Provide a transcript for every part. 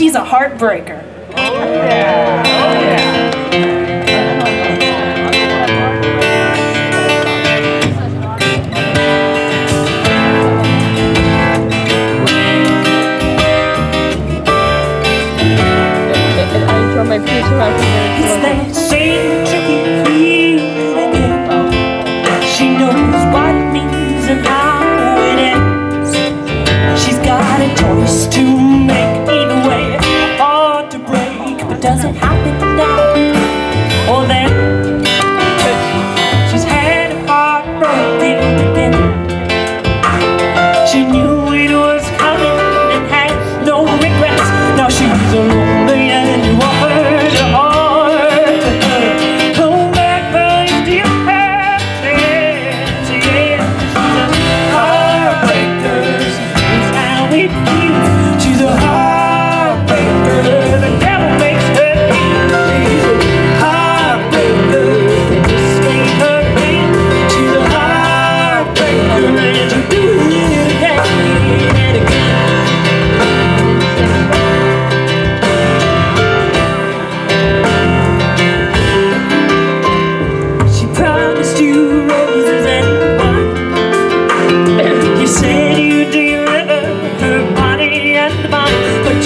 she's a heartbreaker. Oh, yeah. Oh, yeah. my future. doesn't happen now.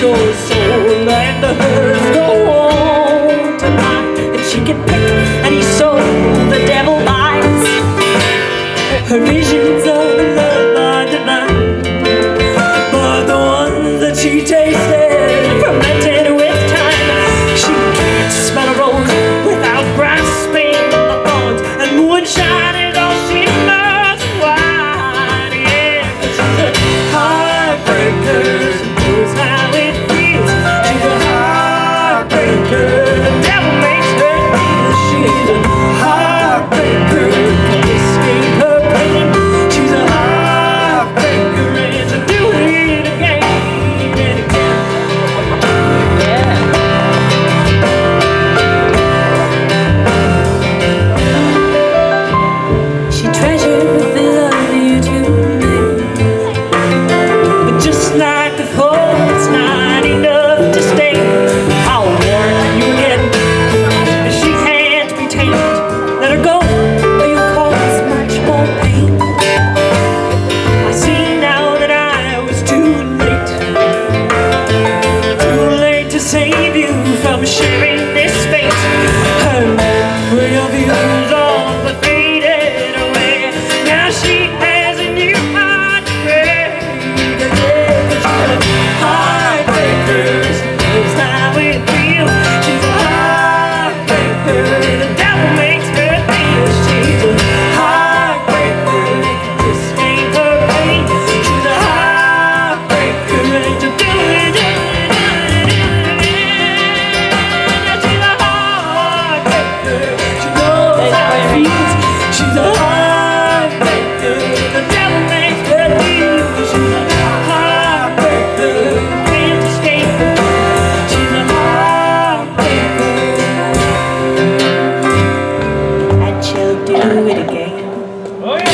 your soul and hurt. Oh, yeah.